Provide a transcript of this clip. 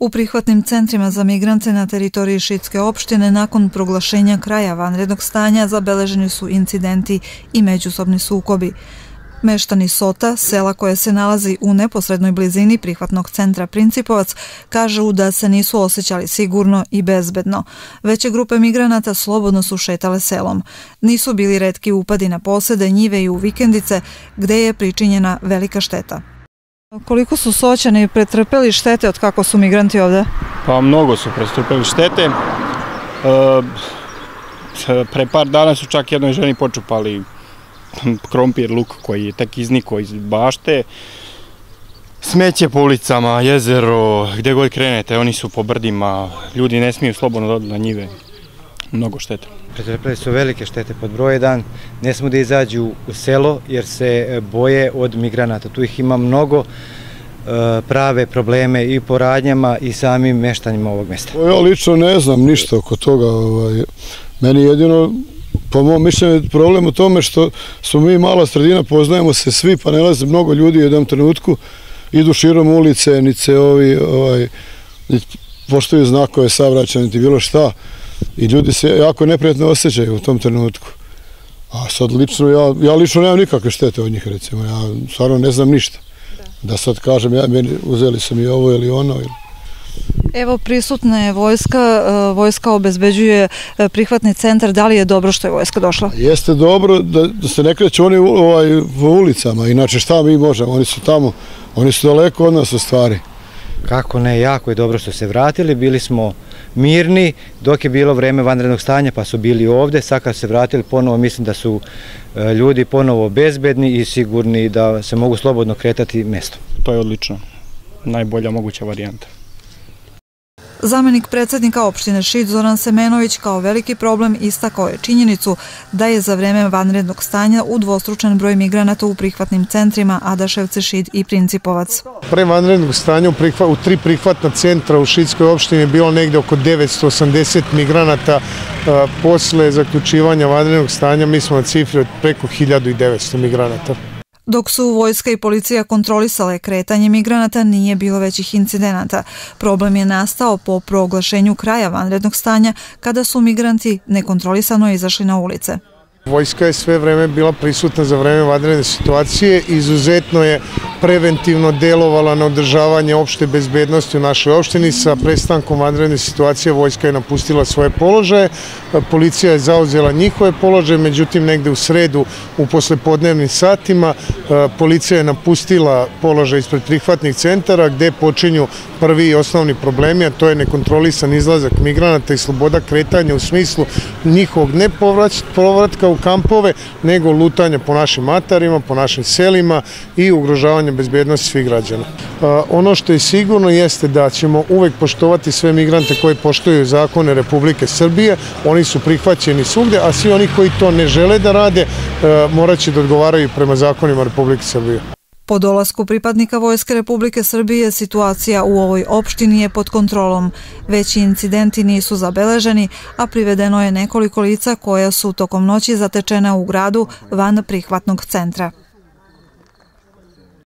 U prihvatnim centrima za migrante na teritoriji Šitske opštine nakon proglašenja kraja vanrednog stanja zabeleženi su incidenti i međusobni sukobi. Meštani Sota, sela koje se nalazi u neposrednoj blizini prihvatnog centra Principovac, kažu da se nisu osjećali sigurno i bezbedno. Veće grupe migranata slobodno su šetale selom. Nisu bili redki upadi na posede, njive i u vikendice, gde je pričinjena velika šteta. Koliko su soćani pretrpeli štete od kako su migranti ovde? Pa mnogo su pretrpeli štete. E, pre par dana su čak jednoj ženi počupali krompir, luk koji je tek iznikao iz bašte. Smeće po ulicama, jezero, gde god krenete, oni su po brdima, ljudi ne smiju slobodno da na njive. Mnogo štete. Pretrpeli su velike štete pod broj 1, ne smo da izađu u selo jer se e, boje od migranata. Tu ih ima mnogo, e, prave probleme i po radnjama i samim meštanjima ovog mesta. Ja lično ne znam ništa oko toga. Ovaj, meni jedino, po mom mišljenju, problem u tome što smo mi mala sredina, poznajemo se svi, pa ne laze mnogo ljudi u jednom trenutku, idu širom ulice, nice ovi, ovaj, poštoju znakove savraćane, niti bilo šta i ljudi se jako neprijatno osjećaju u tom trenutku. A sad lično, ja, ja lično nemam nikakve štete od njih recimo, ja stvarno ne znam ništa. Da, da sad kažem, ja, meni uzeli su mi ovo ili ono. Ili... Evo prisutna je vojska, e, vojska obezbeđuje e, prihvatni centar, da li je dobro što je vojska došla? Jeste dobro da, da se ne kreću oni ovaj, u ulicama, inače šta mi možemo, oni su tamo, oni su daleko od nas u stvari. Kako ne, jako je dobro što se vratili, bili smo mirni dok je bilo vreme vanrednog stanja pa su bili ovde, sad kad se vratili ponovo mislim da su e, ljudi ponovo bezbedni i sigurni da se mogu slobodno kretati mestom. To je odlično, najbolja moguća varijanta. Zamenik predsednika opštine Šid Zoran Semenović kao veliki problem istakao je činjenicu da je za vreme vanrednog stanja udvostručen broj migranata u prihvatnim centrima Adaševce, Šid i Principovac. Pre vanrednog stanja u, u tri prihvatna centra u Šidskoj opštini je bilo negde oko 980 migranata. Posle zaključivanja vanrednog stanja mi smo na cifri od preko 1900 migranata. Dok su vojska i policija kontrolisale kretanje migranata, nije bilo većih incidenata. Problem je nastao po proglašenju kraja vanrednog stanja kada su migranti nekontrolisano izašli na ulice. Vojska je sve vreme bila prisutna za vreme vanredne situacije, izuzetno je preventivno delovala na održavanje opšte bezbednosti u našoj opštini. Sa prestankom vanredne situacije vojska je napustila svoje položaje, policija je zauzela njihove položaje, međutim negde u sredu u poslepodnevnim satima policija je napustila položaj ispred prihvatnih centara gde počinju prvi i osnovni problemi, a to je nekontrolisan izlazak migranata i sloboda kretanja u smislu njihovog ne povratka u kampove, nego lutanja po našim matarima, po našim selima i ugrožavanje bezbednosti svih građana. Ono što je sigurno jeste da ćemo uvek poštovati sve migrante koji poštuju zakone Republike Srbije, oni su prihvaćeni svugde, a svi oni koji to ne žele da rade morat će da odgovaraju prema zakonima Republike Srbije. Po dolasku pripadnika Vojske Republike Srbije situacija u ovoj opštini je pod kontrolom. Veći incidenti nisu zabeleženi, a privedeno je nekoliko lica koja su tokom noći zatečena u gradu van prihvatnog centra.